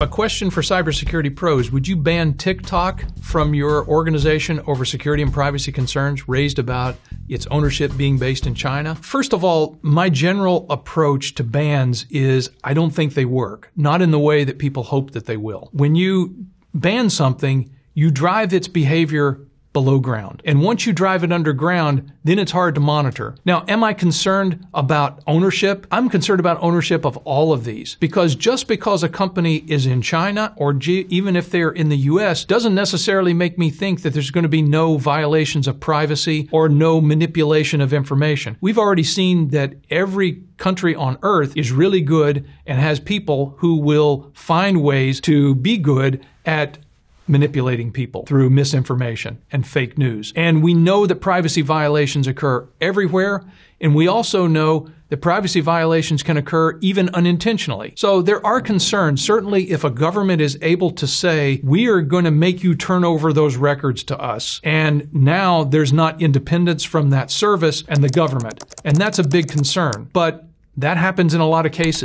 A question for cybersecurity pros. Would you ban TikTok from your organization over security and privacy concerns raised about its ownership being based in China? First of all, my general approach to bans is I don't think they work, not in the way that people hope that they will. When you ban something, you drive its behavior below ground. And once you drive it underground, then it's hard to monitor. Now, am I concerned about ownership? I'm concerned about ownership of all of these because just because a company is in China or G- even if they're in the US doesn't necessarily make me think that there's going to be no violations of privacy or no manipulation of information. We've already seen that every country on earth is really good and has people who will find ways to be good at manipulating people through misinformation and fake news. And we know that privacy violations occur everywhere. And we also know that privacy violations can occur even unintentionally. So there are concerns, certainly if a government is able to say, we are going to make you turn over those records to us. And now there's not independence from that service and the government. And that's a big concern. But that happens in a lot of cases.